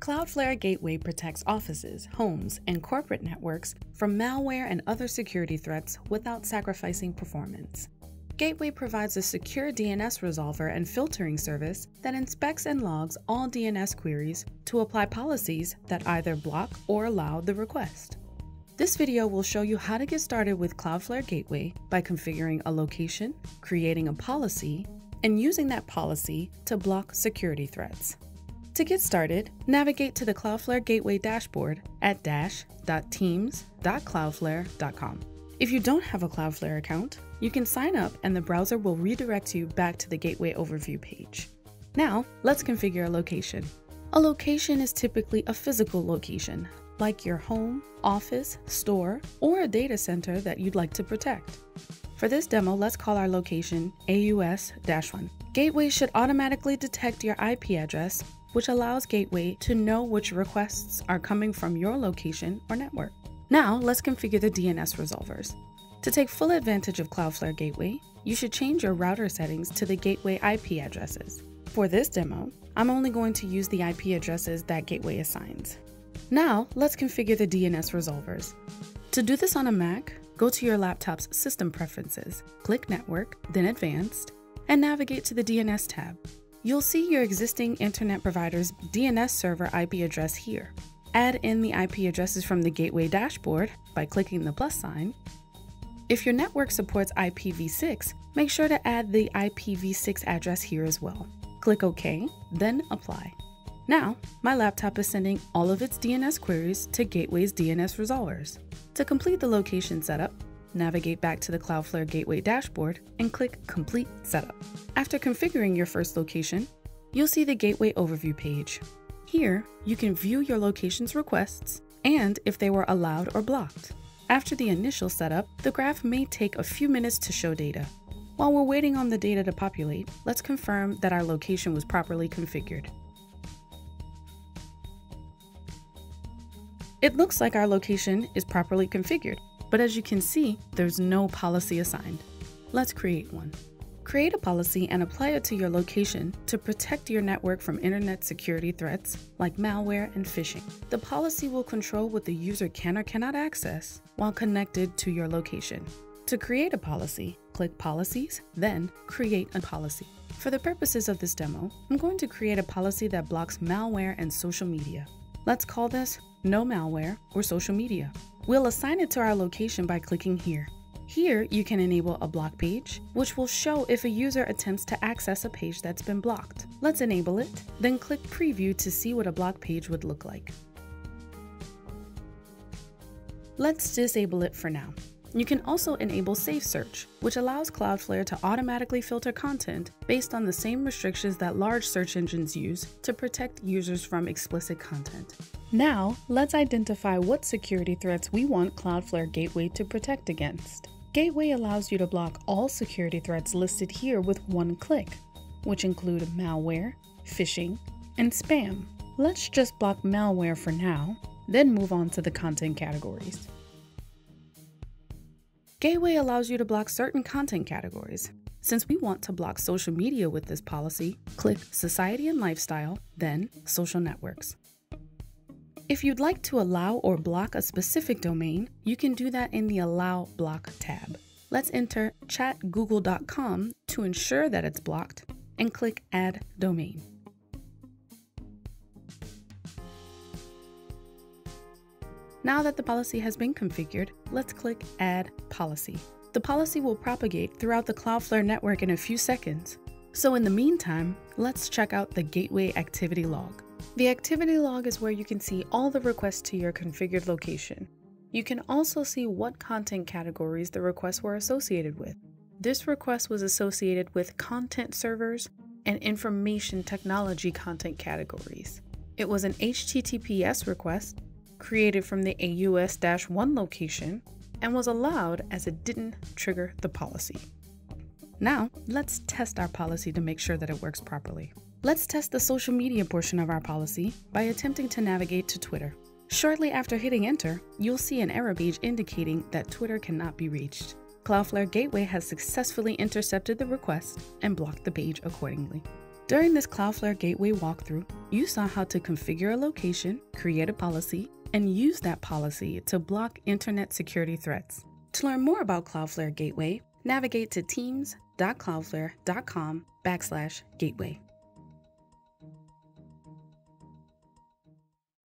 Cloudflare Gateway protects offices, homes, and corporate networks from malware and other security threats without sacrificing performance. Gateway provides a secure DNS resolver and filtering service that inspects and logs all DNS queries to apply policies that either block or allow the request. This video will show you how to get started with Cloudflare Gateway by configuring a location, creating a policy, and using that policy to block security threats. To get started, navigate to the Cloudflare Gateway dashboard at dash.teams.cloudflare.com. If you don't have a Cloudflare account, you can sign up and the browser will redirect you back to the Gateway Overview page. Now, let's configure a location. A location is typically a physical location, like your home, office, store, or a data center that you'd like to protect. For this demo, let's call our location AUS-1. Gateway should automatically detect your IP address, which allows Gateway to know which requests are coming from your location or network. Now, let's configure the DNS resolvers. To take full advantage of Cloudflare Gateway, you should change your router settings to the Gateway IP addresses. For this demo, I'm only going to use the IP addresses that Gateway assigns. Now, let's configure the DNS resolvers. To do this on a Mac, go to your laptop's System Preferences, click Network, then Advanced, and navigate to the DNS tab. You'll see your existing internet provider's DNS server IP address here. Add in the IP addresses from the Gateway dashboard by clicking the plus sign. If your network supports IPv6, make sure to add the IPv6 address here as well. Click OK, then Apply. Now, my laptop is sending all of its DNS queries to Gateway's DNS resolvers. To complete the location setup, navigate back to the Cloudflare Gateway dashboard and click Complete Setup. After configuring your first location, you'll see the Gateway Overview page. Here, you can view your location's requests and if they were allowed or blocked. After the initial setup, the graph may take a few minutes to show data. While we're waiting on the data to populate, let's confirm that our location was properly configured. It looks like our location is properly configured, but as you can see, there's no policy assigned. Let's create one. Create a policy and apply it to your location to protect your network from internet security threats like malware and phishing. The policy will control what the user can or cannot access while connected to your location. To create a policy, click Policies, then Create a Policy. For the purposes of this demo, I'm going to create a policy that blocks malware and social media. Let's call this No Malware or Social Media. We'll assign it to our location by clicking here. Here, you can enable a block page, which will show if a user attempts to access a page that's been blocked. Let's enable it, then click Preview to see what a block page would look like. Let's disable it for now. You can also enable Safe Search, which allows Cloudflare to automatically filter content based on the same restrictions that large search engines use to protect users from explicit content. Now, let's identify what security threats we want Cloudflare Gateway to protect against. Gateway allows you to block all security threats listed here with one click, which include malware, phishing, and spam. Let's just block malware for now, then move on to the content categories. Gateway allows you to block certain content categories. Since we want to block social media with this policy, click Society and Lifestyle, then Social Networks. If you'd like to allow or block a specific domain, you can do that in the Allow Block tab. Let's enter chatgoogle.com to ensure that it's blocked and click Add Domain. Now that the policy has been configured, let's click Add Policy. The policy will propagate throughout the Cloudflare network in a few seconds. So in the meantime, let's check out the Gateway Activity Log. The Activity Log is where you can see all the requests to your configured location. You can also see what content categories the requests were associated with. This request was associated with content servers and information technology content categories. It was an HTTPS request created from the AUS-1 location and was allowed as it didn't trigger the policy. Now, let's test our policy to make sure that it works properly. Let's test the social media portion of our policy by attempting to navigate to Twitter. Shortly after hitting enter, you'll see an error page indicating that Twitter cannot be reached. Cloudflare Gateway has successfully intercepted the request and blocked the page accordingly. During this Cloudflare Gateway walkthrough, you saw how to configure a location, create a policy, and use that policy to block internet security threats. To learn more about Cloudflare Gateway, navigate to teams.cloudflare.com backslash gateway.